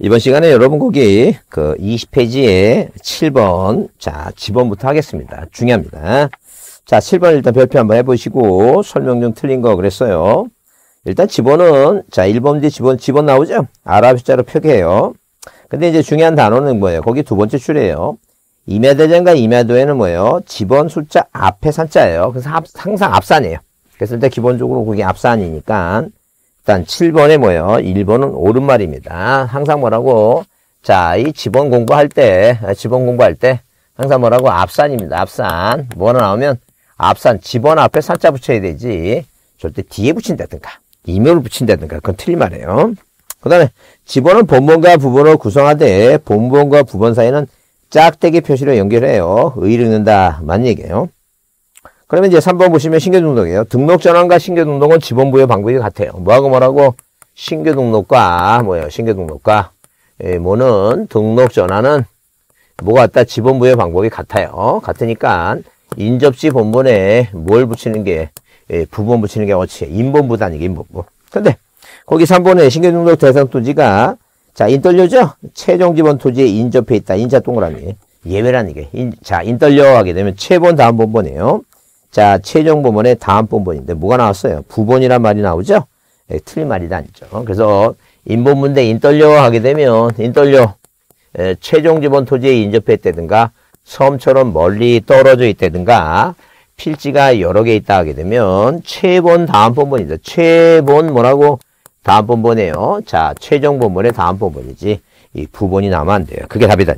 이번 시간에 여러분 거기 그 20페이지에 7번 자 지번부터 하겠습니다. 중요합니다. 자 7번 일단 별표 한번 해보시고 설명 중 틀린 거 그랬어요. 일단 지번은 자 1번 뒤 지번 지번 나오죠? 아랍 숫자로 표기해요. 근데 이제 중요한 단어는 뭐예요? 거기 두 번째 줄이에요. 임야대전과 임야도에는 뭐예요? 지번 숫자 앞에 산자예요. 그래서 항상 앞산이에요. 그래서 일단 기본적으로 그게 앞산이니까 일단 7번에 뭐예요? 1번은 오른말입니다. 항상 뭐라고? 자, 이 지번 공부할 때, 지번 공부할 때 항상 뭐라고? 앞산입니다. 앞산. 뭐가 나오면 앞산, 지번 앞에 산자 붙여야 되지. 절대 뒤에 붙인다든가, 이면을 붙인다든가, 그건 틀린 말이에요. 그 다음에 지번은 본번과 부번을 구성하되 본번과 부번 사이는 짝대기 표시로 연결해요. 의를 읽는다. 맞는 얘기예요. 그러면 이제 3번 보시면 신규 등록이에요. 등록 전환과 신규 등록은 지번부여 방법이 같아요. 뭐하고 뭐라고? 신규 등록과 뭐예요? 신규 등록과 예, 뭐는 등록 전환은 뭐가 같다? 지번부여 방법이 같아요. 같으니까 인접지 본본에 뭘 붙이는 게 예, 부분 붙이는 게 어찌 인본부다 이게 인본부. 근데 거기 3번에 신규 등록 대상 토지가 자 인떨려죠? 최종 지번 토지에 인접해 있다. 인자 동그라미. 예외라는 게. 인, 자 인떨려 하게 되면 최본 다음 본본이에요. 자, 최종 부분의 다음 본본인데 뭐가 나왔어요? 부본이란 말이 나오죠? 예, 틀린 말이 아니죠. 그래서 인본문 대 인떨려 하게 되면 인떨려 예, 최종 지번 토지에 인접했다든가 섬처럼 멀리 떨어져 있다든가 필지가 여러 개 있다 하게 되면 최본 다음 본본이죠. 최본 뭐라고? 다음 본본이에요. 자, 최종 본본의 다음 본본이지. 이 부본이 나면 안 돼요. 그게 답이다.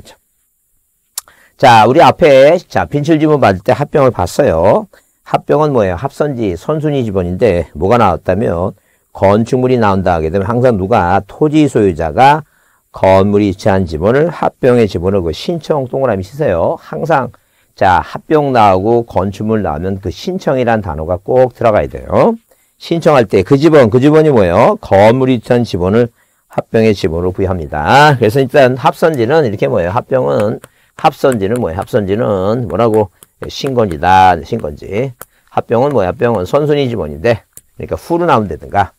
자, 우리 앞에 자 빈출 지문 받을 때 합병을 봤어요. 합병은 뭐예요? 합선지, 선순위 지번인데 뭐가 나왔다면 건축물이 나온다 하게 되면 항상 누가 토지 소유자가 건물이 위치한 지번을 합병의 지번을 그 신청 동그라미 치세요. 항상 자 합병 나오고 건축물 나오면 그 신청이란 단어가 꼭 들어가야 돼요. 신청할 때 그 지번, 그 지번이 뭐예요? 건물이 위치한 지번을 합병의 지번으로 부여합니다. 그래서 일단 합선지는 이렇게 뭐예요? 합병은 합선지는 뭐예요? 합선지는 뭐라고? 신건지다. 신건지. 합병은 뭐야? 합병은 선순위 지번인데 그러니까 후로 나오면 되든가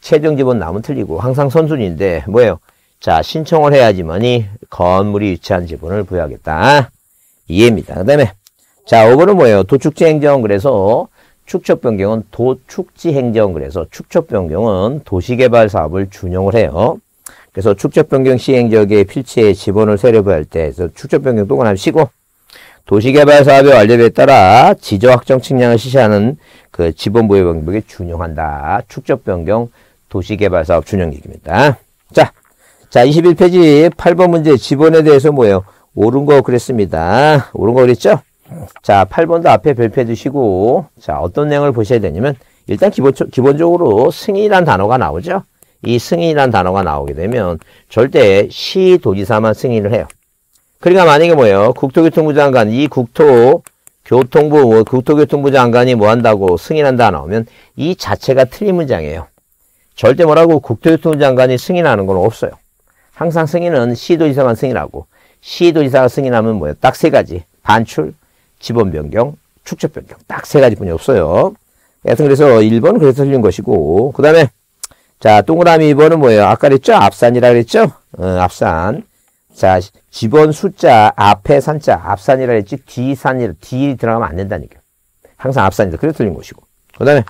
최종 지번 나오면 틀리고 항상 선순위인데 뭐예요? 자 신청을 해야지만이 건물이 위치한 지번을 부여하겠다. 이해입니다. 그 다음에 자 5번은 뭐예요? 도축지 행정 그래서 축척 변경은 도축지 행정 그래서 축척 변경은 도시개발 사업을 준용을 해요. 그래서 축척 변경 시행 지역의 필지의 지번을 세려부할 때 축척 변경 동그라미 쉬고 도시개발 사업의 완료에 따라 지적 확정 측량을 실시하는 그 지번 부여 방법에 준용한다. 축적 변경 도시개발 사업 준용 얘기입니다. 자, 자 21페이지 8번 문제 지번에 대해서 뭐예요? 옳은 거 그랬습니다. 옳은 거 그랬죠? 자, 8번도 앞에 별표해 두시고 자, 어떤 내용을 보셔야 되냐면 일단 기본, 기본적으로 승인이란 단어가 나오죠? 이 승인이란 단어가 나오게 되면 절대 시도지사만 승인을 해요. 그러니까 만약에 뭐예요? 국토교통부 장관, 이 국토, 교통부, 뭐 국토교통부 장관이 뭐 한다고 승인한다 나오면 이 자체가 틀린 문장이에요. 절대 뭐라고 국토교통부 장관이 승인하는 건 없어요. 항상 승인은 시도지사만 승인하고 시도지사가 승인하면 뭐예요? 딱 세 가지. 반출, 지번 변경, 축적 변경. 딱 세 가지뿐이 없어요. 여튼 그래서 1번 그래서 틀린 것이고 그 다음에 자 동그라미 2번은 뭐예요? 아까 그랬죠? 앞산이라 그랬죠? 어, 앞산. 자, 집원 숫자 앞에 산자 앞산이라 했지 뒤산이라 뒤 들어가면 안 된다니까. 항상 앞산이다. 그래서 틀린 것이고. 그 다음에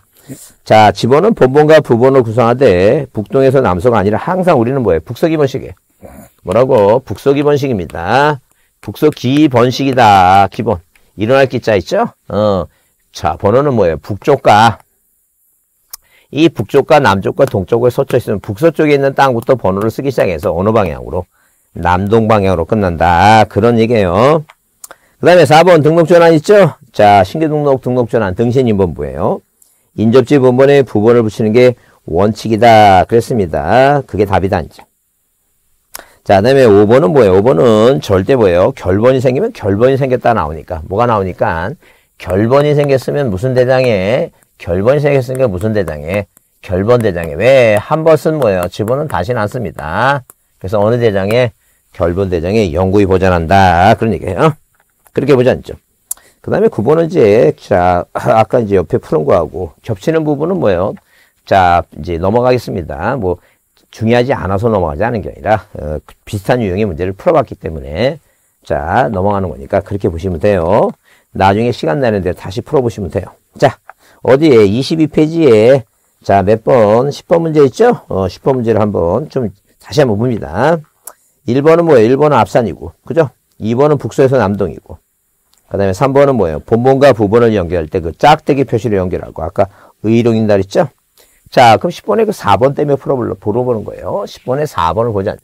자 집원은 본본과 부본을 구성하되 북동에서 남서가 아니라 항상 우리는 뭐예요? 북서기번식이에요. 뭐라고? 북서기번식입니다. 북서기번식이다. 기본. 일어날 기자 있죠? 어. 자, 번호는 뭐예요? 북쪽과 이 북쪽과 남쪽과 동쪽을 서쳐 있으면 북서쪽에 있는 땅부터 번호를 쓰기 시작해서 어느 방향으로? 남동 방향으로 끝난다. 그런 얘기예요. 그 다음에 4번 등록전환 있죠? 자, 신규등록 등록전환 등신인본부예요. 인접지 본본에 부본을 붙이는 게 원칙이다. 그랬습니다. 그게 답이다. 이제. 자, 그 다음에 5번은 뭐예요? 5번은 절대 뭐예요? 결번이 생기면 결번이 생겼다 나오니까. 뭐가 나오니까? 결번이 생겼으면 무슨 대장에? 결번이 생겼으니까 무슨 대장에? 결번 대장에. 왜? 한 번은 뭐예요? 지번은 다시는 안 씁니다. 그래서 어느 대장에? 결번 대장에 영구히 보장한다. 그런 얘기예요. 그렇게 보지 않죠. 그 다음에 9번은 이제, 자, 아까 이제 옆에 푸른 거하고 겹치는 부분은 뭐예요? 자, 이제 넘어가겠습니다. 뭐, 중요하지 않아서 넘어가지 않은 게 아니라 어, 비슷한 유형의 문제를 풀어봤기 때문에 자 넘어가는 거니까 그렇게 보시면 돼요. 나중에 시간 나는데 다시 풀어보시면 돼요. 자 어디에 22페이지에 자 몇 번 10번 문제 있죠? 어, 10번 문제를 한번 좀 다시 한번 봅니다. 1번은 뭐예요? 1번은 앞산이고 그죠? 2번은 북서에서 남동이고 그 다음에 3번은 뭐예요? 본본과 부본을 연결할 때 그 짝대기 표시를 연결하고 아까 의룡인달 있죠? 자, 그럼 10번에 그 4번 때문에 풀어보려, 보는 거예요. 10번에 4번을 보자.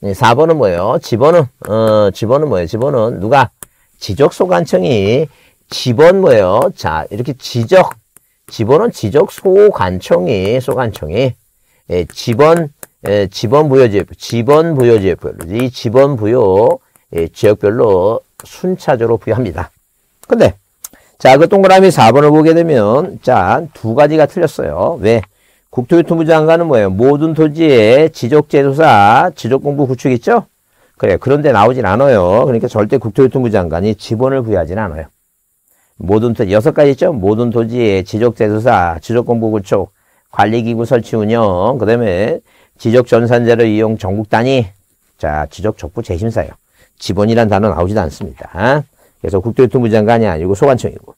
네, 4번은 뭐예요? 집어는, 어, 집어는 뭐예요? 집어는 누가? 지적 소관청이 집원 뭐예요? 자, 이렇게 지적, 집어는 지적 소관청이, 소관청이, 예, 집원, 예, 집원 부여지역, 집원 부여지역별로, 이 집원 부여, 예, 지역별로 순차적으로 부여합니다. 근데, 자, 그 동그라미 4번을 보게 되면, 자, 두 가지가 틀렸어요. 왜? 국토교통부 장관은 뭐예요? 모든 토지의 지적제도사, 지적공부 구축 있죠? 그래, 그런데 나오진 않아요. 그러니까 절대 국토교통부 장관이 지번을 부여하진 않아요. 모든 토지, 여섯 가지 있죠? 모든 토지의 지적제도사, 지적공부 구축, 관리기구 설치 운영, 그 다음에 지적전산자를 이용 전국 단위, 자, 지적적부 재심사요. 지번이란 단어 나오지도 않습니다. 그래서 국토교통부 장관이 아니고 소관청이고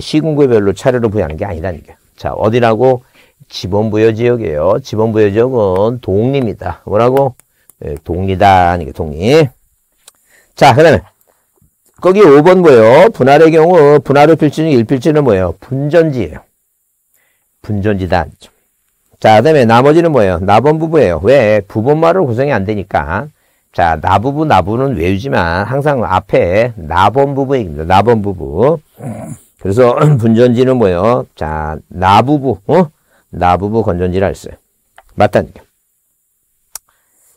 시군구별로 차례로 부여하는 게 아니라는 게. 자 어디라고? 지번부여 지역이에요. 지번부여 지역은 동리입니다. 뭐라고? 네, 동리다. 이게 동리. 자, 그 다음에 거기 5번 뭐예요? 분할의 경우 분할의 필지 중 1필지는 뭐예요? 분전지예요. 분전지다. 자, 그 다음에 나머지는 뭐예요? 나번 부부예요. 왜? 부분말로 구성이 안 되니까 자, 나부부, 나부는 외우지만 항상 앞에 나번 부부 얘기입니다. 나번 부부. 그래서 분전지는 뭐예요? 자, 나부부, 어? 나부부 건전지라 했어요. 맞다니까.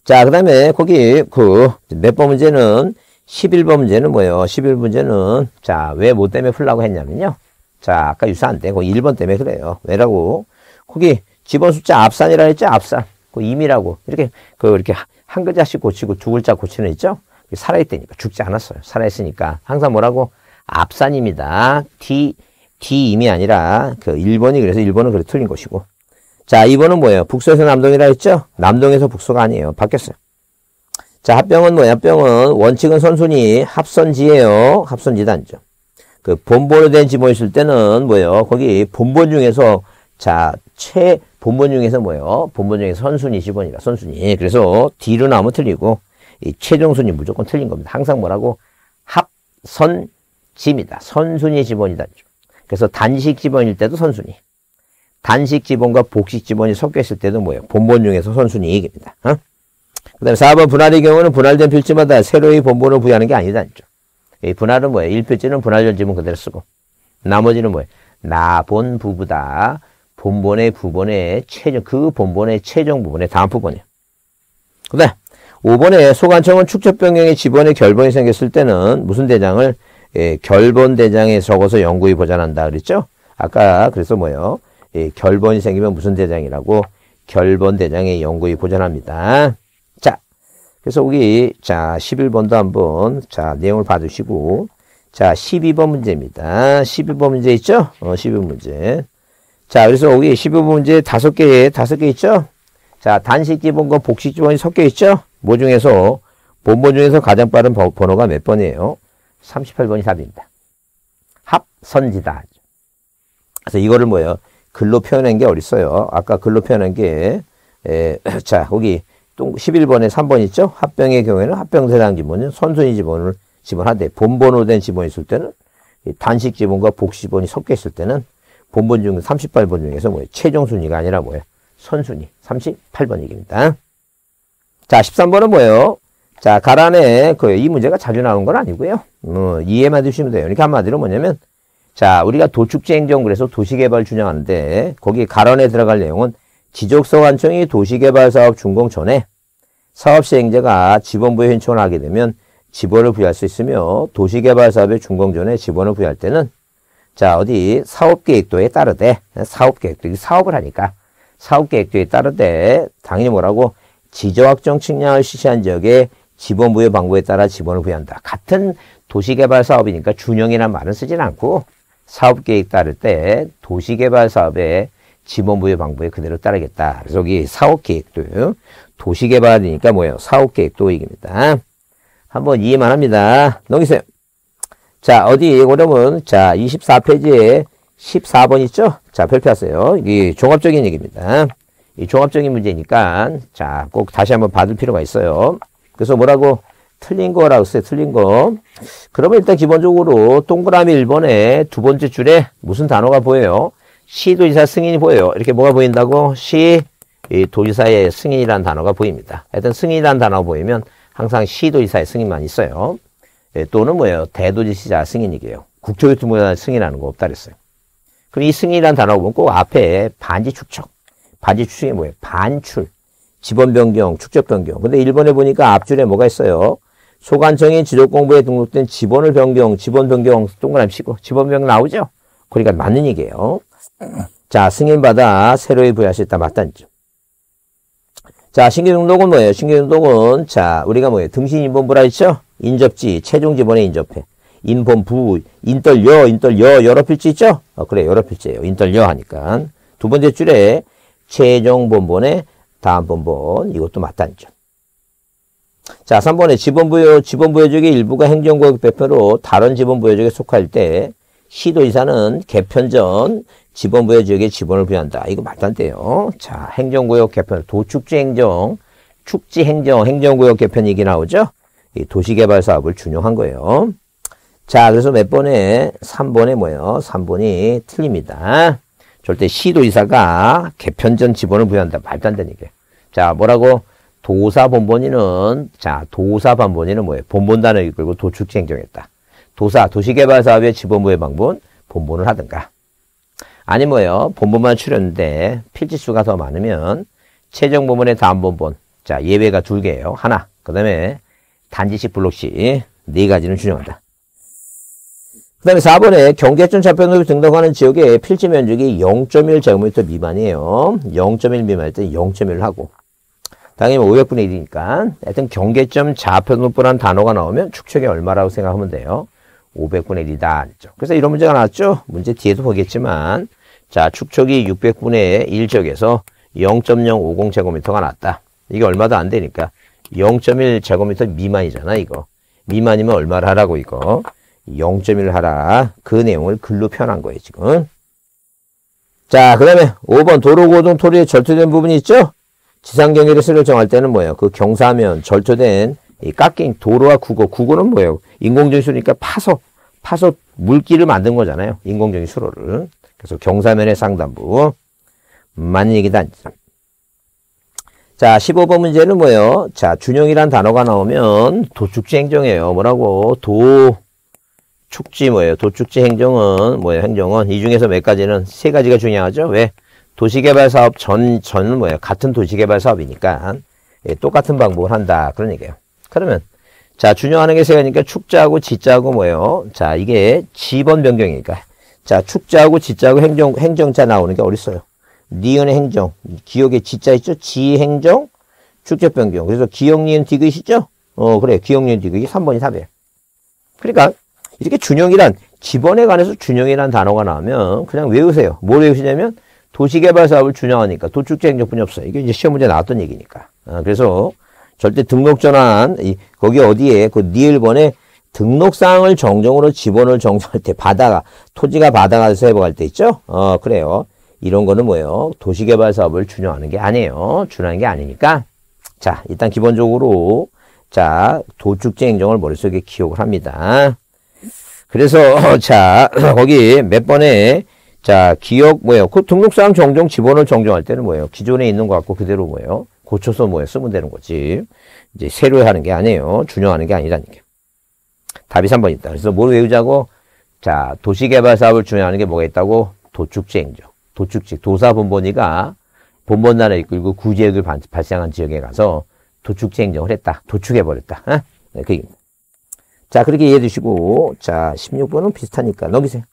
자, 그 다음에 거기 그 몇 번 문제는 11번 문제는 뭐예요? 11번 문제는 자, 왜 뭐 때문에 풀라고 했냐면요. 자, 아까 유사한데 그 1번 때문에 그래요. 왜라고? 거기 집원 숫자 앞산이라 했죠? 앞산. 그 임이라고. 이렇게 그 이렇게 한 글자씩 고치고 두 글자 고치는 있죠? 살아있다니까. 죽지 않았어요. 살아있으니까. 항상 뭐라고? 앞산입니다. D, D임이 아니라 그 1번이 그래서 1번은 그래 틀린 것이고. 자, 2번은 뭐예요? 북서에서 남동이라 했죠? 남동에서 북서가 아니에요. 바뀌었어요. 자, 합병은 뭐야? 합병은 원칙은 선순위 합선지예요. 합선지 단죠. 그 본본으로 된 지번이 있을 때는 뭐예요? 거기 본본 중에서 자, 최 본본 중에서 뭐예요? 본본 중에서 선순위 10원이라 선순위. 그래서 D로 나오면 틀리고 이 최종 순위 무조건 틀린 겁니다. 항상 뭐라고? 합선지입니다. 선순위 지번이다. 그래서 단식 지번일 때도 선순위. 단식 지번과 복식 지번이 섞여 있을 때도 뭐예요? 본본 중에서 선순위 얘기입니다. 어? 그 다음에 4번 분할의 경우는 분할된 필지마다 새로이 본본을 부여하는 게 아니다. 이 분할은 뭐예요? 1필지는 분할전 지문 그대로 쓰고 나머지는 뭐예요? 나본 부부다. 본본의 부분의 최종, 그 본본의 최종 부분의 다음 부분이에요. 그 다음, 5번에 소관청은 축적변경의 지번의 결번이 생겼을 때는 무슨 대장을 예, 결번 대장에 적어서 영구히 보관한다 그랬죠? 아까 그래서 뭐예요? 예, 결번이 생기면 무슨 대장이라고? 결번 대장에 영구히 보존합니다. 자, 그래서 여기 자 11번도 한번 자 내용을 봐주시고 자 12번 문제입니다. 12번 문제 있죠? 어, 12번 문제. 자, 그래서 여기 15번 문제 다섯 개, 다섯 개 있죠? 자, 단식 기본과 복식 기본이 섞여 있죠? 뭐 중에서, 본본 중에서 가장 빠른 번호가 몇 번이에요? 38번이 답입니다. 합선지다. 그래서 이거를 뭐예요? 글로 표현한 게 어딨어요? 아까 글로 표현한 게, 에, 자, 거기 11번에 3번 있죠? 합병의 경우에는 합병대상 지번은 선순위 지번을 지번하되, 본번으로 된 지번이 있을 때는 단식 지번과 복식 지번이 섞여 있을 때는 본본 중 38번 중에서 뭐예요? 최종 순위가 아니라 뭐예요? 선순위 38번 얘기입니다. 자, 13번은 뭐예요? 자, 가란에 그 이 문제가 자주 나오는 건 아니고요. 어, 이해만 해주시면 돼요. 그러니까 한마디로 뭐냐면 자, 우리가 도축지 행정 그래서 도시개발 준영하는데 거기 가란에 들어갈 내용은 지적서관청이 도시개발사업 준공 전에 사업시행자가 지번부에 신청을 하게 되면 지번을 부여할 수 있으며 도시개발사업의 준공 전에 지번을 부여할 때는 자, 어디 사업계획도에 따르되 사업계획도 사업을 하니까 사업계획도에 따르되 당연히 뭐라고 지저확정 측량을 실시한 지역에 지번부의 방법에 따라 지번을 부여한다. 같은 도시개발 사업이니까 준영이라는 말은 쓰진 않고 사업계획 따를 때 도시개발 사업에 지원부의 방법에 그대로 따르겠다. 그래서 여기 사업계획도 도시개발이니까 뭐예요? 사업계획도 얘기입니다. 한번 이해만 합니다. 넘기세요. 자, 어디, 그러면, 자, 24페이지에 14번 있죠? 자, 별표하세요. 이게 종합적인 얘기입니다. 이 종합적인 문제니까, 자, 꼭 다시 한번 받을 필요가 있어요. 그래서 뭐라고? 틀린 거라고 써요, 틀린 거. 그러면 일단 기본적으로 동그라미 1번에 두 번째 줄에 무슨 단어가 보여요? 시 도지사 승인이 보여요. 이렇게 뭐가 보인다고? 시, 도지사의 승인이라는 단어가 보입니다. 하여튼 승인이라는 단어가 보이면 항상 시 도지사의 승인만 있어요. 예, 또는 뭐예요? 대도지사 승인이게요. 국토교통부가 승인하는 거 없다 그랬어요. 그럼 이 승인이라는 단어가 보면 꼭 앞에 반지 축척. 반지 축척이 뭐예요? 반출. 지번 변경, 축적 변경. 근데 일본에 보니까 앞줄에 뭐가 있어요? 소관청인 지적공부에 등록된 지번을 변경, 지번 변경 동그라미 치고 지번 변경 나오죠? 그러니까 맞는 얘기예요. 자, 승인받아 새로이 부여할 수 있다. 점. 자, 신규등록은 뭐예요? 신규등록은 자, 우리가 뭐예요? 등신 인본부라 했죠? 인접지, 최종 지번에 인접해. 인본부, 인떨여, 인떨여, 여러 필지 있죠? 어, 그래, 여러 필지예요. 인떨여 하니까. 두 번째 줄에 최종 본본에 다음 본본, 이것도 점. 자, 3번에 지번부여, 지번부여적의 일부가 행정구역 배표로 다른 지번부여적에 속할 때 시도이사는 개편 전 지번부의 지역에 지번을 부여한다. 이거 말도 안 돼요. 자, 행정구역 개편, 도축지 행정, 축지 행정, 행정구역 개편 얘기 나오죠? 이 도시개발 사업을 준용한 거예요. 자, 그래서 몇 번에? 3번에 뭐예요? 3번이 틀립니다. 절대 시도이사가 개편 전 지번을 부여한다. 말도 안 되는 얘기예요. 자, 뭐라고? 도사 본본인은, 자, 도사 본본인은 뭐예요? 본본 단을 이끌고 도축지 행정했다. 도사, 도시개발 사업의 지번부의 방문, 본본을 하든가. 아니 뭐예요? 본본만 추렸는데 필지수가 더 많으면 최종 본본의 다음 본본. 자, 예외가 두 개예요. 하나. 그 다음에 단지식 블록씩 네 가지는 준용한다. 그 다음에 4번에 경계점 좌표를 등록하는 지역의 필지 면적이 0.1 제곱미터 미만이에요. 0.1 미만일 때 0.1을 하고. 당연히 500분의 1이니까. 하여튼 경계점 좌표등록부라는 단어가 나오면 축척이 얼마라고 생각하면 돼요. 500분의 1이다. 그래서 이런 문제가 나왔죠. 문제 뒤에도 보겠지만 자 축척이 600분의 1적에서 0.050제곱미터가 났다. 이게 얼마도 안 되니까 0.1제곱미터 미만이잖아 이거. 미만이면 얼마를 하라고 이거. 0.1을 하라. 그 내용을 글로 표현한 거예요 지금. 자, 그 다음에 5번 도로고동 토리에 절토된 부분이 있죠? 지상경계를 쓰려 정할 때는 뭐예요? 그 경사면 절토된 이 깎인 도로와 국어. 국어는 뭐예요? 인공적인 수로니까 파서, 파서 물길을 만든 거잖아요. 인공적인 수로를. 그래서 경사면의 상단부. 맞는 얘기다. 자, 15번 문제는 뭐예요? 자, 준용이란 단어가 나오면 도축지 행정이에요. 뭐라고? 도, 축지 뭐예요? 도축지 행정은 뭐예요? 행정은 이 중에서 몇 가지는 세 가지가 중요하죠. 왜? 도시개발 사업 전, 전은 뭐예요? 같은 도시개발 사업이니까 예, 똑같은 방법을 한다. 그런 얘기예요. 그러면 자 준용하는 게 세 가지니까 축자하고 지자하고 뭐예요? 자 이게 지번 변경이니까 자 축자하고 지자하고 행정 행정자 나오는 게 어딨어요? 니은의 행정 기억에 지자 있죠? 지행정 축적 변경 그래서 기억 니은 디귿이죠? 어 그래 기억 니은 디귿이 3번이 답이에요. 그러니까 이렇게 준용이란 지번에 관해서 준용이란 단어가 나오면 그냥 외우세요. 뭘 외우시냐면 도시개발 사업을 준용하니까 도축제 행정뿐이 없어요. 이게 이제 시험 문제 나왔던 얘기니까. 어, 그래서 절대 등록 전환 거기 어디에 그 니을번에 등록사항을 정정으로 지번을 정정할 때 바다가 토지가 바다가서 해보갈 때 있죠? 어 그래요. 이런 거는 뭐예요? 도시개발 사업을 준용하는 게 아니에요. 준하는 게 아니니까 자 일단 기본적으로 자 도축제 행정을 머릿속에 기억을 합니다. 그래서 자 거기 몇 번에 자 기억 뭐예요? 그 등록사항 정정 지번을 정정할 때는 뭐예요? 기존에 있는 것 같고 그대로 뭐예요? 고쳐서 뭐에 쓰면 되는 거지. 이제 새로 하는 게 아니에요. 준용하는 게 아니라니까. 답이 3번 있다. 그래서 뭘 외우자고? 자, 도시개발 사업을 준용하는 게 뭐가 있다고? 도축지 행정. 도축지. 도사 본본이가 본본단을 이끌고 구지역을 발생한 지역에 가서 도축지 행정을 했다. 도축해버렸다. 어? 네, 그 얘기입니다. 자, 그렇게 이해해 주시고, 자, 16번은 비슷하니까 넘기세요.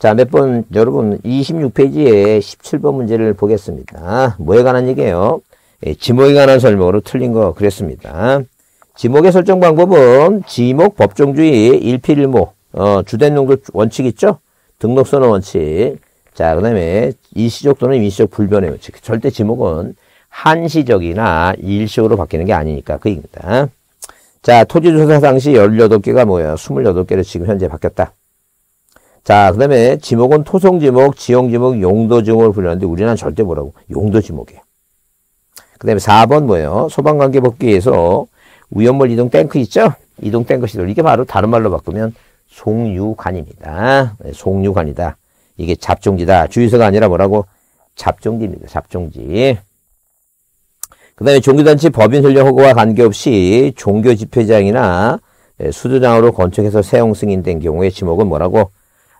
자, 몇 번, 여러분, 26페이지에 17번 문제를 보겠습니다. 뭐에 관한 얘기예요? 예, 지목에 관한 설명으로 틀린 거 그랬습니다. 지목의 설정 방법은 지목 법정주의 일필일목 어, 주된 용도 원칙 있죠? 등록 선언 원칙. 자, 그 다음에 일시적 또는 임시적 불변의 원칙. 절대 지목은 한시적이나 일시적으로 바뀌는 게 아니니까 그 얘기입니다. 자, 토지조사 당시 18개가 뭐예요? 28개로 지금 현재 바뀌었다. 자, 그 다음에 지목은 토성지목, 지형지목, 용도지목을 불리는데 우리는 절대 뭐라고? 용도지목이에요. 그 다음에 4번 뭐예요? 소방관계 법규에서 위험물 이동 탱크 있죠? 이동 탱크 시설. 이게 바로 다른 말로 바꾸면 송유관입니다. 네, 송유관이다. 이게 잡종지다. 주유소가 아니라 뭐라고? 잡종지입니다. 잡종지. 그 다음에 종교단체 법인 설령 허가와 관계없이 종교 집회장이나 예, 수도장으로 건축해서 세용 승인된 경우에 지목은 뭐라고?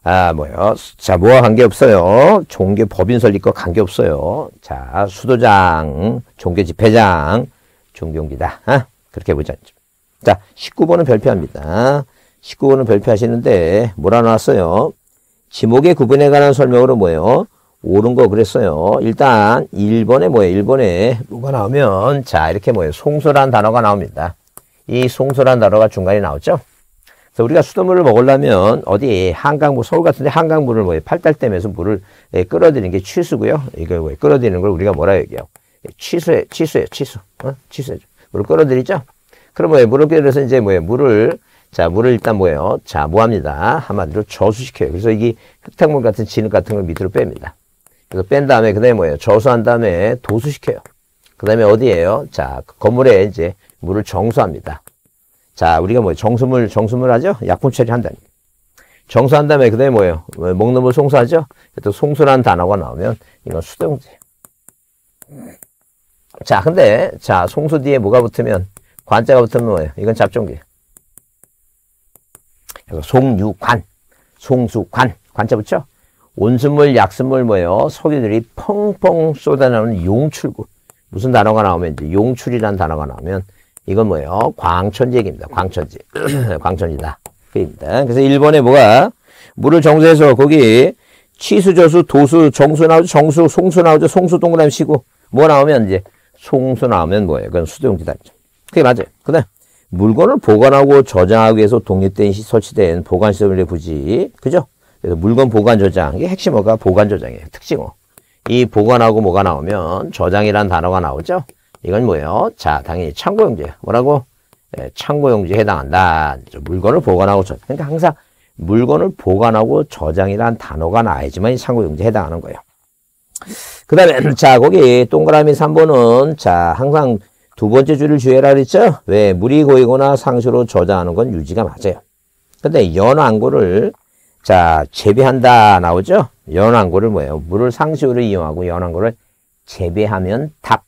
아, 뭐요? 자, 뭐와 관계없어요. 종교 법인 설립과 관계없어요. 자, 수도장, 종교 집회장, 종교용지다. 아, 그렇게 보자. 자, 19번은 별표합니다. 19번은 별표하시는데, 뭐라 나왔어요? 지목의 구분에 관한 설명으로 뭐예요? 옳은 거 그랬어요. 일단 1번에 뭐예요? 1번에 뭐가 나오면 자 이렇게 뭐예요? 송소란 단어가 나옵니다. 이 송소란 단어가 중간에 나오죠. 그래서 우리가 수돗물을 먹으려면 어디 한강물 서울 같은데 한강물을 뭐예요? 팔달댐에서 물을 예, 끌어들이는 게 취수고요. 이거 뭐 끌어들이는 걸 우리가 뭐라 얘기해요? 취수에 취수예요. 취수. 어? 취수죠. 물을 끌어들이죠. 그럼 뭐예요? 물을 끌어서 이제 뭐예요? 물을 자, 물을 일단 뭐예요? 자, 뭐 합니다? 한마디로 저수시켜요. 그래서 이게 흙탕물 같은 진흙 같은 걸 밑으로 뺍니다. 그래서 뺀 다음에 그 다음에 뭐예요? 저수한 다음에 도수시켜요. 그 다음에 어디에요? 자, 그 건물에 이제 물을 정수합니다. 자, 우리가 뭐 정수물, 정수물 하죠? 약품 처리한다니. 정수한 다음에 그 다음에 뭐예요? 뭐 먹는 물 송수하죠? 또 송수라는 단어가 나오면 이건 수동제예요. 자, 근데 자, 송수 뒤에 뭐가 붙으면 관자가 붙으면 뭐예요? 이건 잡종기예요. 그래서 송유관, 송수관, 관자 붙죠? 온수물, 약수물 뭐예요? 석유들이 펑펑 쏟아나오는 용출구. 무슨 단어가 나오면 이제 용출이라는 단어가 나오면 이건 뭐예요? 광천지 얘기입니다. 광천지. 광천지다. 그입니다. 그래서 일본에 뭐가 물을 정수해서 거기 치수, 저수, 도수, 정수 나오죠. 정수, 송수 나오죠. 송수 동그라미 치고 뭐 나오면 이제 송수 나오면 뭐예요? 그건 수도용지다. 그게 맞아요. 그 다음 물건을 보관하고 저장하기 위해서 독립된 시 설치된 보관 시설의 부지. 그죠? 그래서 물건 보관 저장. 이게 핵심어가 보관 저장이에요. 특징어. 이 보관하고 뭐가 나오면 저장이란 단어가 나오죠? 이건 뭐예요? 자, 당연히 창고용지. 뭐라고? 네, 창고용지에 해당한다. 물건을 보관하고 저장. 그러니까 항상 물건을 보관하고 저장이란 단어가 나야지만 이 창고용지에 해당하는 거예요. 그 다음에, 자, 거기 동그라미 3번은, 자, 항상 두 번째 줄을 주의라 그랬죠? 왜? 물이 고이거나 상수로 저장하는 건 유지가 맞아요. 근데 연안고를 자 재배한다 나오죠? 연안고를 뭐예요? 물을 상수로 이용하고 연안고를 재배하면 답.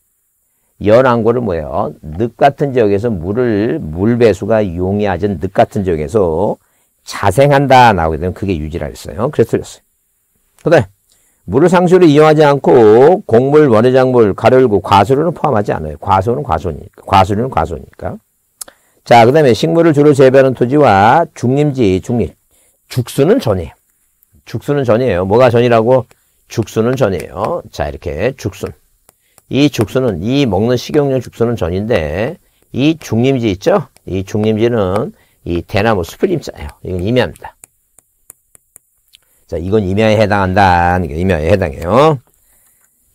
연안고를 뭐예요? 늪 같은 지역에서 물을 물 배수가 용이하진 늪 같은 지역에서 자생한다 나오게 되면 그게 유지라 했어요. 그래서 틀렸어요. 그다음 물을 상수로 이용하지 않고 곡물, 원해작물, 가열구, 과수류는 포함하지 않아요. 과수는 과수니까. 과수류는 과수니까. 자, 그 다음에 식물을 주로 재배하는 토지와 중림지, 중립. 죽수는 전이에요. 죽수는 전이에요. 뭐가 전이라고? 죽수는 전이에요. 자, 이렇게 죽순. 이 죽수는, 이 먹는 식용용 죽수는 전인데, 이 중림지 있죠? 이 중림지는 이 대나무 숲을 임자예요. 이건 임야입니다. 자, 이건 임야에 해당한다. 임야에 해당해요.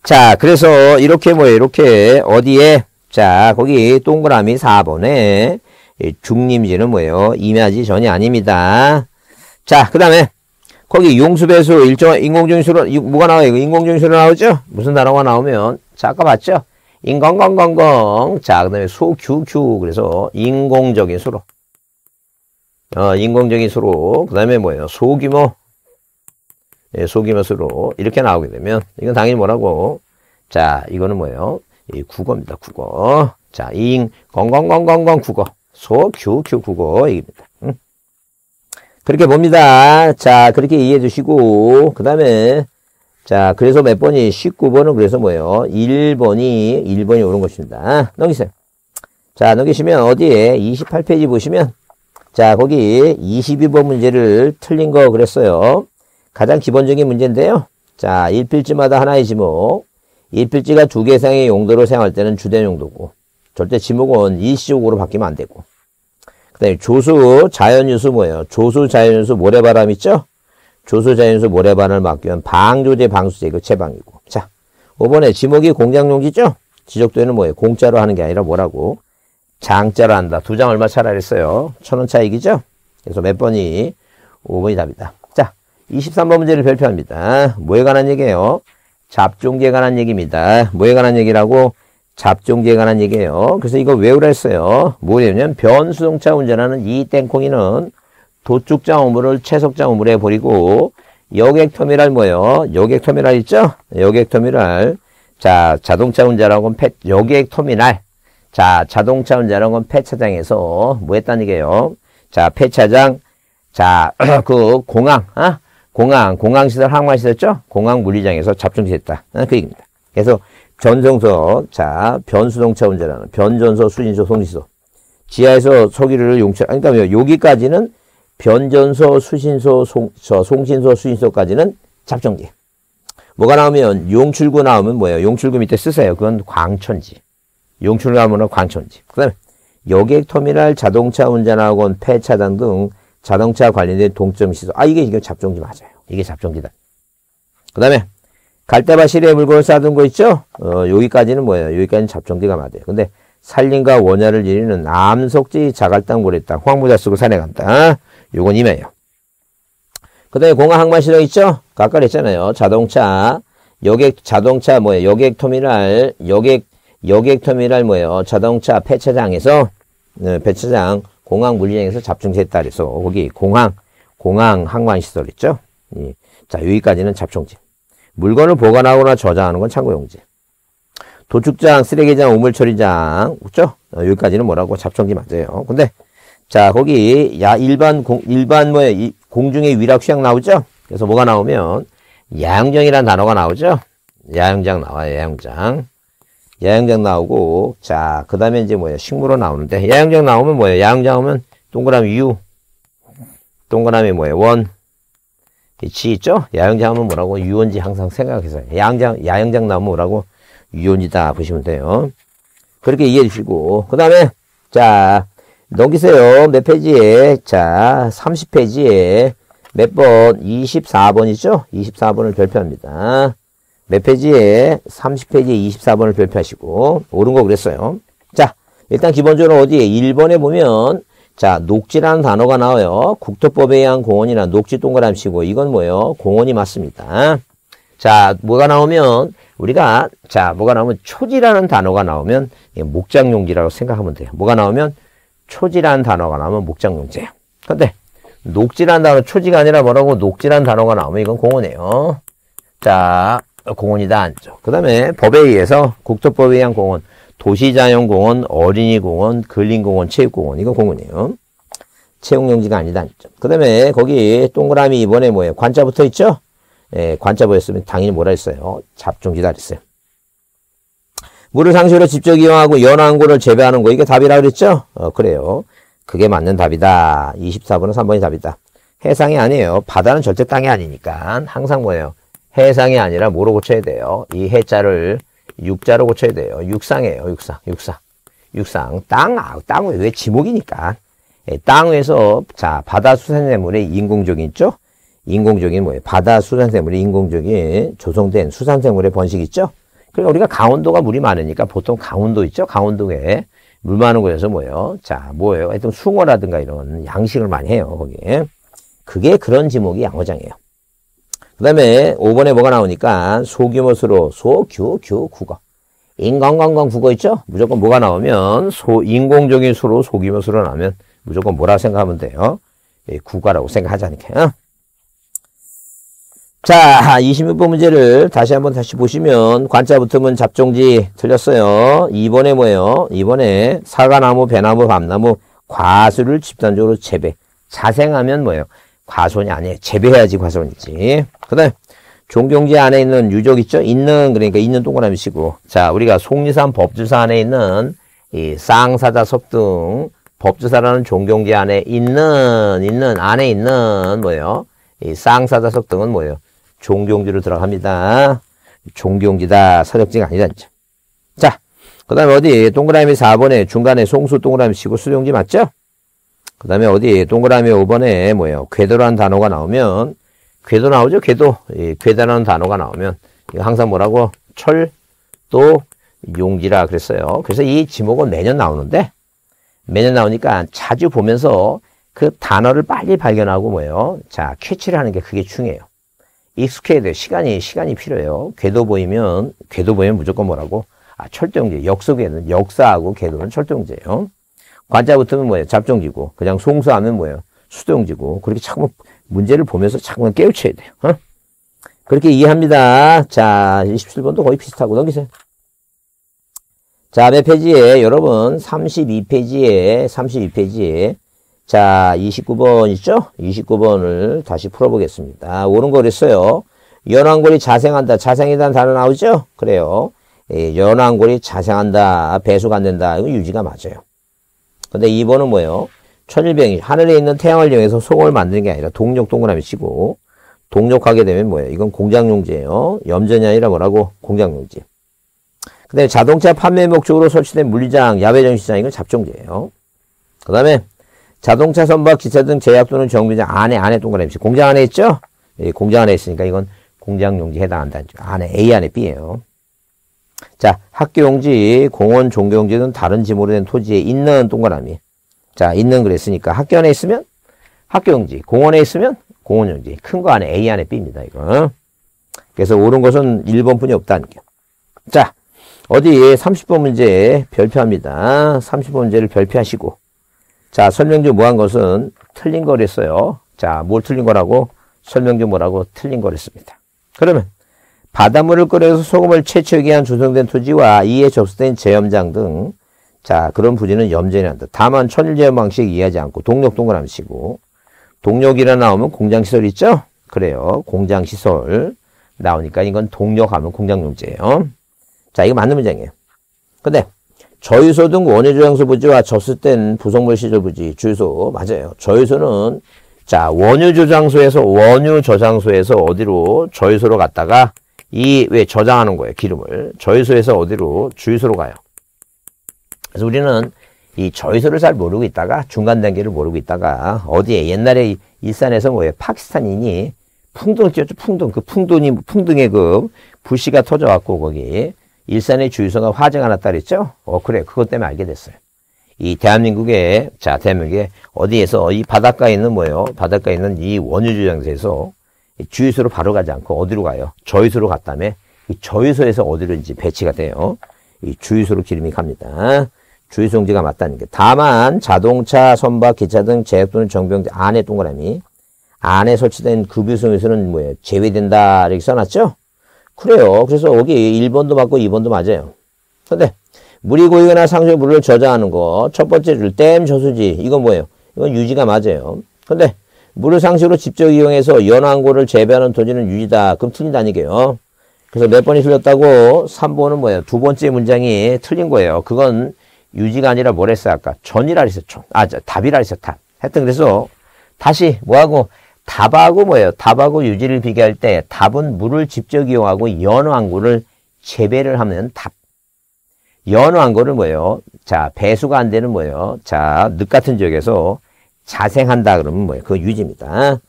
자, 그래서 이렇게 뭐예요? 이렇게 어디에? 자, 거기 동그라미 4번에 중림지는 뭐예요? 임야지 전이 아닙니다. 자, 그 다음에 거기 용수배수 일정한 인공중수로 뭐가 나와요? 인공중수로 나오죠? 무슨 단어가 나오면 자, 아까 봤죠? 인공건건건 자, 그 다음에 소규규 그래서 인공적인 수로 어, 인공적인 수로 그 다음에 뭐예요? 소규모 예, 소규모 수로 이렇게 나오게 되면 이건 당연히 뭐라고 자 이거는 뭐예요 이 국어입니다 국어 자잉 건건건건건 국어 소규규 국어 입니다 응? 그렇게 봅니다 자 그렇게 이해해 주시고 그 다음에 자 그래서 몇 번이 19번은 그래서 뭐예요 1번이 1번이 옳은 것입니다 넘기세요 자 넘기시면 어디에 28페이지 보시면 자 거기 22번 문제를 틀린 거 그랬어요 가장 기본적인 문제인데요. 자, 일필지마다 하나의 지목. 일필지가 두 개 이상의 용도로 사용할 때는 주된 용도고, 절대 지목은 일시적으로 바뀌면 안 되고. 그 다음에 조수, 자연유수 뭐예요? 조수, 자연유수, 모래바람 있죠? 조소자연수 모래반을 막기 위한 방조제 방수제 이거 채방이고. 자, 5번에 지목이 공장용지죠? 지적도에는 뭐예요? 공짜로 하는 게 아니라 뭐라고? 장자로 한다. 두 장 얼마 차라 그랬어요? 천 원 차익이죠? 그래서 몇 번이 5번이 답이다. 자, 23번 문제를 발표합니다. 뭐에 관한 얘기예요? 잡종기에 관한 얘기입니다. 뭐에 관한 얘기라고? 잡종기에 관한 얘기예요. 그래서 이거 외우라 했어요. 뭐냐면 변수동차 운전하는 이 땡콩이는 도축장 우물을 채석장 우물에 버리고 여객터미널 뭐예요? 여객터미널 있죠? 여객터미널. 자, 자동차 운전하고 폐, 여객터미널. 자, 자동차 운전하고 폐차장에서 뭐 했다는 얘기예요? 자, 폐차장. 자, 그 공항, 아? 공항, 공항시설, 항만시설죠? 공항 물리장에서 잡종시했다. 아, 그 얘기입니다. 그래서 전성서, 자, 변수동차 운전하는 변전소, 수진소, 송지소. 지하에서 소기를 용출, 그러니까 여기까지는 변전소, 수신소, 송, 저 송신소, 수신소까지는 잡종기. 뭐가 나오면 용출구 나오면 뭐예요? 용출구 밑에 쓰세요. 그건 광천지. 용출구 나오면 광천지. 그 다음에 여객터미널, 자동차 운전학원, 폐차장 등 자동차 관련된 동점 시설. 아, 이게, 이게 잡종기 맞아요. 이게 잡종기다. 그 다음에 갈대밭 시리에 물건을 쌓아둔 거 있죠? 어, 여기까지는 뭐예요? 여기까지는 잡종기가 맞아요. 근데 산림과 원야를 이루는 암석지, 자갈땅, 모래땅, 황무자 쓰고 산에 간다. 요건 임해요. 그 다음에 공항 항만시설 있죠? 아까 그랬잖아요. 자동차, 여객, 자동차 뭐예요? 여객터미널, 여객, 여객터미널 뭐예요? 자동차 폐차장에서, 네, 폐차장, 공항 물리장에서 잡종지했다 그래서 거기 공항, 공항 항만시설 있죠? 예. 자, 여기까지는 잡종지. 물건을 보관하거나 저장하는 건 창고용지. 도축장, 쓰레기장, 우물처리장, 그죠? 어, 여기까지는 뭐라고? 잡종지 맞아요. 근데 자, 거기 야 일반 공 일반 뭐 공중의 위락 수양 나오죠? 그래서 뭐가 나오면 야영장이라는 단어가 나오죠? 야영장 나와요. 야영장. 야영장 나오고 자, 그다음에 이제 뭐야? 식물로 나오는데 야영장 나오면 뭐예요? 야영장 오면 동그라미 유 동그라미 뭐예요? 원 지 있죠? 야영장 하면 뭐라고? 유원지 항상 생각해서 야영장 야영장 나오면 뭐라고? 유원지다 보시면 돼요. 그렇게 이해해 주시고 그 다음에 자, 넘기세요. 몇 페이지에? 자, 30페이지에 몇 번? 24번이죠? 24번을 별표합니다. 몇 페이지에? 30페이지에 24번을 별표하시고, 옳은 거 그랬어요. 자, 일단 기본적으로 어디에? 1번에 보면, 자, 녹지라는 단어가 나와요. 국토법에 의한 공원이나 녹지 동그라미 치고, 이건 뭐예요? 공원이 맞습니다. 자, 뭐가 나오면, 우리가, 자, 뭐가 나오면 초지라는 단어가 나오면, 목장용지라고 생각하면 돼요. 뭐가 나오면, 초지라는 단어가 나오면 목장용제예요. 근데 녹지라는 단어 초지가 아니라 뭐라고 녹지라는 단어가 나오면 이건 공원이에요. 자, 공원이다 안죠. 그 다음에 법에 의해서 국토법에 의한 공원, 도시자연공원, 어린이공원, 근린공원, 체육공원 이건 공원이에요. 채용용지가 아니다. 그 다음에 거기 동그라미 이번에 뭐예요? 관자 붙어 있죠? 예, 관자 보였으면 당연히 뭐라 했어요? 잡종지다 그랬어요. 물을 상시로 직접 이용하고 연안고를 재배하는 거 이게 답이라 그랬죠? 어, 그래요. 그게 맞는 답이다. 24번은 3번이 답이다. 해상이 아니에요. 바다는 절대 땅이 아니니까 항상 뭐예요? 해상이 아니라 뭐로 고쳐야 돼요? 이 해자를 육자로 고쳐야 돼요. 육상이에요. 육상. 육상. 육상. 땅, 아, 땅은 왜 지목이니까. 예, 땅 위에서 자 바다 수산생물의 인공적인 있죠? 인공적인 뭐예요? 바다 수산생물의 인공적인 조성된 수산생물의 번식 있죠? 그러니까 우리가 강원도가 물이 많으니까 보통 강원도 있죠? 강원도에 물 많은 곳에서 뭐예요? 자, 뭐예요? 하여튼 숭어라든가 이런 양식을 많이 해요, 거기에. 그게 그런 지목이 양어장이에요. 그 다음에 5번에 뭐가 나오니까 소규모 수로 소규, 규, 국어. 인간관광 국어 있죠? 무조건 뭐가 나오면 소, 인공적인 수로 소규모 수로 나오면 무조건 뭐라 생각하면 돼요? 예, 국어라고 생각하자니까요. 자, 26번 문제를 다시 한번 다시 보시면 관자 붙으면 잡종지 틀렸어요. 2번에 뭐예요? 2번에 사과나무, 배나무, 밤나무, 과수를 집단적으로 재배. 자생하면 뭐예요? 과손이 아니에요. 재배해야지 과손이지. 그 다음에 종경지 안에 있는 유적 있죠? 있는 그러니까 있는 동그라미 치고 자 우리가 속리산 법주사 안에 있는 이 쌍사자석 등 법주사라는 종경지 안에 있는 있는 안에 있는 뭐예요? 이 쌍사자석 등은 뭐예요? 종경지로 들어갑니다. 종경지다. 서적지가 아니다. 자, 그 다음에 어디? 동그라미 4번에 중간에 송수 동그라미 치고 수용지 맞죠? 그 다음에 어디? 동그라미 5번에 뭐예요? 궤도라는 단어가 나오면 궤도 나오죠? 궤도. 예, 궤다라는 단어가 나오면 항상 뭐라고? 철, 또 용지라 그랬어요. 그래서 이 지목은 매년 나오는데 매년 나오니까 자주 보면서 그 단어를 빨리 발견하고 뭐예요? 자, 캐치를 하는 게 그게 중요해요. 익숙해야 돼요. 시간이, 시간이 필요해요. 궤도 보이면, 궤도 보이면 무조건 뭐라고? 아, 철도용지. 역속에는 역사하고 궤도는 철도용지예요. 관자 붙으면 뭐예요? 잡종지고. 그냥 송수하면 뭐예요? 수도용지고. 그렇게 자꾸 문제를 보면서 자꾸 깨우쳐야 돼요. 어? 그렇게 이해합니다. 자, 27번도 거의 비슷하고 넘기세요. 자, 몇 페이지에, 여러분, 32페이지에, 32페이지에, 자, 29번 있죠? 29번을 다시 풀어보겠습니다. 옳은 거랬어요. 연왕골이 자생한다. 자생이라는 단어 나오죠? 그래요. 예, 연왕골이 자생한다. 배수가 안 된다. 이거 유지가 맞아요. 근데 2번은 뭐예요? 천일병이 하늘에 있는 태양을 이용해서 소금을 만드는 게 아니라 동력 동그라미 치고 동력하게 되면 뭐예요? 이건 공장용지예요. 염전이 아니라 뭐라고? 공장용지. 근데 자동차 판매 목적으로 설치된 물리장, 야외전시장 이건 잡종제예요. 그 다음에 자동차 선박, 기차 등 제약 또는 정비장 안에 안에 동그라미 치 공장 안에 있죠? 예, 공장 안에 있으니까 이건 공장용지 해당한다는 안에 A 안에 B예요. 자, 학교용지, 공원, 종교용지 등 다른 지모로 된 토지에 있는 동그라미. 자, 있는 그랬으니까 학교 안에 있으면 학교용지, 공원에 있으면 공원용지. 큰 거 안에 A 안에 B입니다, 이거. 그래서 옳은 것은 1번 뿐이 없다는 게. 자, 어디 30번 문제 별표합니다. 30번 문제를 별표하시고. 자, 설명 중 뭐한 것은 틀린 거랬어요. 자, 뭘 틀린 거라고? 설명 중 뭐라고? 틀린 거랬습니다. 그러면 바닷물을 끓여서 소금을 채취하기 위한 조성된 토지와 이에 접수된 제염장 등 자, 그런 부지는 염전이 한다. 다만 천일제염 방식 이해하지 않고 동력 동그라미 치고 동력이라 나오면 공장시설 있죠? 그래요. 공장시설 나오니까 이건 동력하면 공장용지예요. 자, 이거 맞는 문장이에요. 근데 저유소 등 원유저장소 부지와 접수된 부속물 시설 부지, 주유소 맞아요. 저유소는 자 원유 저장소에서 원유 저장소에서 어디로 저유소로 갔다가 이 왜 저장하는 거예요 기름을 저유소에서 어디로 주유소로 가요. 그래서 우리는 이 저유소를 잘 모르고 있다가 중간 단계를 모르고 있다가 어디에 옛날에 일산에서 뭐예요 파키스탄인이 풍등 찌었죠. 풍등 그 풍등이 풍등의 그 불씨가 터져갖고 거기 일산의 주유소가 화재가 났다 그랬죠. 어 그래. 그것 때문에 알게 됐어요. 이 대한민국에 자 대한민국에 어디에서 이 바닷가에 있는 뭐예요? 바닷가에 있는 이 원유주장소에서 주유소로 바로 가지 않고 어디로 가요? 저유소로 갔다며 이 저유소에서 어디로 이제 배치가 돼요? 이 주유소로 기름이 갑니다 주유소용지가 맞다는 게. 다만 자동차, 선박, 기차 등 제약 또는 정병 안에 동그라미 안에 설치된 급유소에서는 뭐예요? 제외된다 이렇게 써놨죠? 그래요. 그래서 여기 1번도 맞고 2번도 맞아요. 근데 물이 고이거나 상수의 물을 저장하는 거 첫 번째 줄 댐 저수지 이건 뭐예요? 이건 유지가 맞아요. 근데 물을 상수로 직접 이용해서 연안고를 재배하는 토지는 유지다. 그럼 틀린다니게요. 그래서 몇 번이 틀렸다고? 3번은 뭐예요? 두 번째 문장이 틀린 거예요. 그건 유지가 아니라 뭐랬어 아까 전이라 그랬었죠. 아, 저, 답이라 그랬어 답. 하여튼 그래서 다시 뭐하고 답하고 뭐예요? 답하고 유지를 비교할 때 답은 물을 직접 이용하고 연어항구를 재배를 하면 답. 연어항구를 뭐예요? 자, 배수가 안 되는 뭐예요? 자, 늪 같은 지역에서 자생한다 그러면 뭐예요? 그 유지입니다.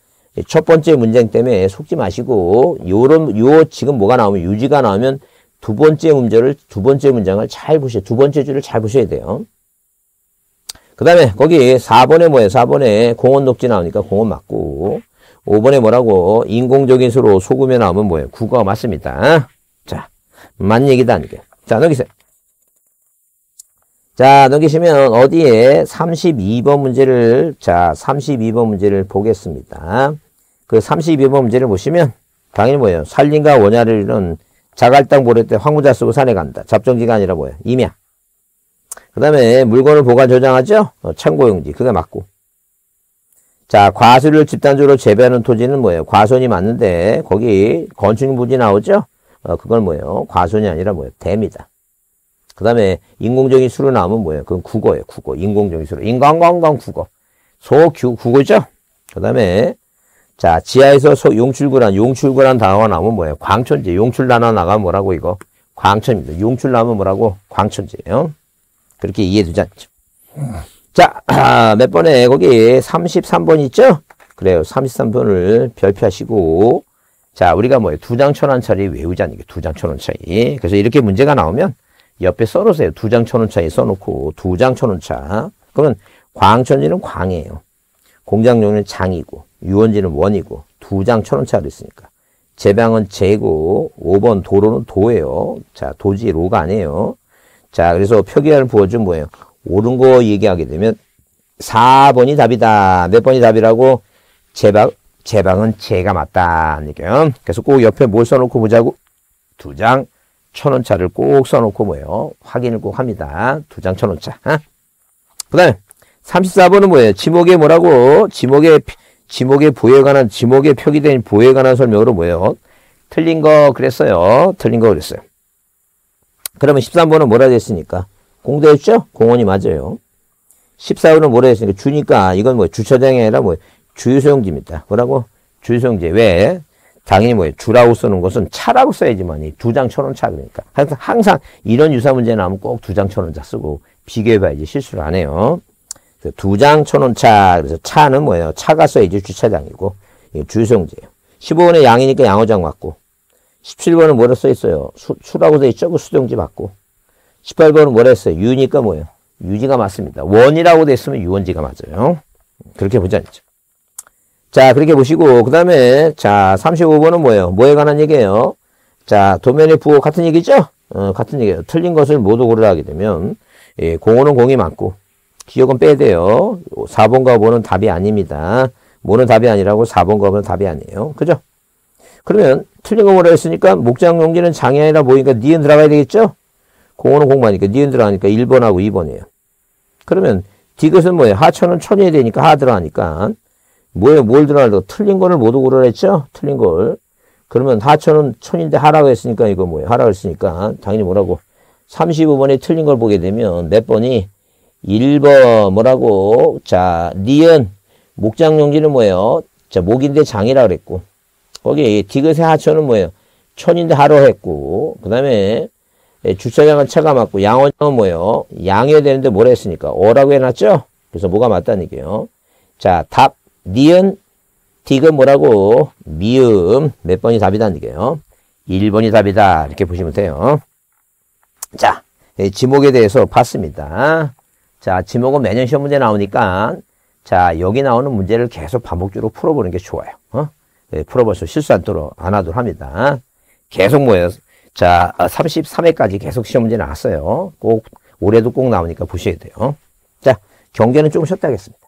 첫 번째 문장 때문에 속지 마시고 요런 요 지금 뭐가 나오면 유지가 나오면 두 번째 문제를 두 번째 문장을 잘 보셔. 두 번째 줄을 잘 보셔야 돼요. 그 다음에 거기 4번에 뭐예요? 4번에 공원 녹지 나오니까 공원 맞고 5번에 뭐라고? 인공적인 수로 소금에 나오면 뭐예요? 국어가 맞습니다. 자, 맞는 얘기다. 이게. 자, 넘기세요. 자, 넘기시면 어디에 32번 문제를, 자, 32번 문제를 보겠습니다. 그 32번 문제를 보시면 당연히 뭐예요? 산림과 원야를 이룬 자갈땅 보낼 때 황무자 쓰고 산에 간다. 잡정지가 아니라 뭐예요? 임야. 그 다음에 물건을 보관 저장하죠? 어, 창고용지. 그게 맞고. 자, 과수를 집단적으로 재배하는 토지는 뭐예요? 과손이 맞는데, 거기 건축 부지 나오죠? 어, 그건 뭐예요? 과손이 아니라 뭐예요? 댐이다. 그 다음에 인공적인 수로 나오면 뭐예요? 그건 국어예요, 국어. 인공적인 수로. 인간관광 국어. 소규, 국어죠? 그 다음에 자, 지하에서 소, 용출구란, 용출구란 단어가 나오면 뭐예요? 광천지. 용출 단어 나가면 뭐라고 이거? 광천입니다. 용출 나오면 뭐라고? 광천지예요. 그렇게 이해되지 않죠. 자, 몇 번에 거기 33번 있죠? 그래요. 33번을 별표하시고 자, 우리가 뭐예요? 두 장 천원짜리 외우자는 게 두 장 천원짜리. 그래서 이렇게 문제가 나오면 옆에 써놓으세요. 두 장 천원짜리 써놓고 두 장 천원차. 그러면 광천지는 광이에요. 공장용은 장이고 유원지는 원이고 두 장 천원짜리 있으니까. 제방은 제고 5번 도로는 도예요. 자, 도지 로가 아니에요. 자, 그래서 표기를 부어준 뭐예요? 옳은 거 얘기하게 되면 4번이 답이다. 몇 번이 답이라고? 제방, 제방은 제가 맞다. 얘기예요. 그래서 꼭 옆에 뭘 써놓고 보자고? 두 장 천 원짜리를 꼭 써놓고 뭐예요? 확인을 꼭 합니다. 두 장 천 원짜. 어? 그 다음에 34번은 뭐예요? 지목에 뭐라고? 지목에, 지목의 부에 관한, 지목에 표기된 부에 관한 설명으로 뭐예요? 틀린 거 그랬어요. 틀린 거 그랬어요. 그러면 13번은 뭐라 됐습니까? 공대였죠? 공원이 맞아요. 14번은 뭐라 했으니까 주니까 이건 뭐 주차장이 아니라 뭐 주유소용지입니다. 뭐라고? 주유소용지. 왜? 당연히 뭐예요? 주라고 쓰는 것은 차라고 써야지만 두장 천원 차 그러니까. 항상, 항상 이런 유사 문제 나오면 꼭 두 장 천원 차 쓰고 비교해봐야지 실수를 안 해요. 두 장 천원차. 그래서 차는 뭐예요? 차가 써야지 주차장이고 주유소용지예요. 15번에 양이니까 양어장 맞고 17번은 뭐라 써 있어요? 수, 수라고 써 있죠? 그 수동지 맞고 18번은 뭐라 했어요? 유니까 뭐예요? 유지가 맞습니다. 원이라고 됐으면 유원지가 맞아요. 그렇게 보자죠. 자, 그렇게 보시고, 그 다음에, 자, 35번은 뭐예요? 뭐에 관한 얘기예요? 자, 도면의 부호 같은 얘기죠? 어, 같은 얘기예요. 틀린 것을 모두 고르라 하게 되면, 예, 공호는 공이 맞고, 기억은 빼야 돼요. 4번과 5번은 답이 아닙니다. 뭐는 답이 아니라고 4번과 5번은 답이 아니에요. 그죠? 그러면, 틀린 거 뭐라 했으니까, 목장 용지는 장이 아니라 뭐니까 니은 들어가야 되겠죠? 공호는 공만이니까 니은 들어가니까 1번하고 2번이에요. 그러면, 디귿은 뭐예요? 하천은 천이 되니까 하 들어가니까, 뭐에 뭘 들어가도 틀린 거를 모두 고르라 했죠? 틀린 걸. 그러면 하천은 천인데 하라고 했으니까 이거 뭐예요? 하라고 했으니까 당연히 뭐라고? 35번에 틀린 걸 보게 되면 몇 번이 1번 뭐라고? 자, 니은 목장용지는 뭐예요? 자, 목인데 장이라 그랬고. 거기 디귿의 하천은 뭐예요? 천인데 하라고 했고. 그 다음에 주차장은 차가 맞고 양어장은 뭐예요? 양해야 되는데 뭐라 했으니까 어라고 해놨죠? 그래서 뭐가 맞다는 얘기예요. 자, 답 니은, 디귿 뭐라고? 미음. 몇 번이 답이다는 얘기예요. 1번이 답이다. 이렇게 보시면 돼요. 자, 지목에 대해서 봤습니다. 자, 지목은 매년 시험 문제 나오니까 자, 여기 나오는 문제를 계속 반복적으로 풀어보는 게 좋아요. 어? 네, 풀어봐서 실수 않도록, 안 하도록 합니다. 계속 뭐예요? 자, 33회까지 계속 시험 문제 나왔어요. 꼭, 올해도 꼭 나오니까 보셔야 돼요. 자, 경계는 조금 쉬었다 하겠습니다.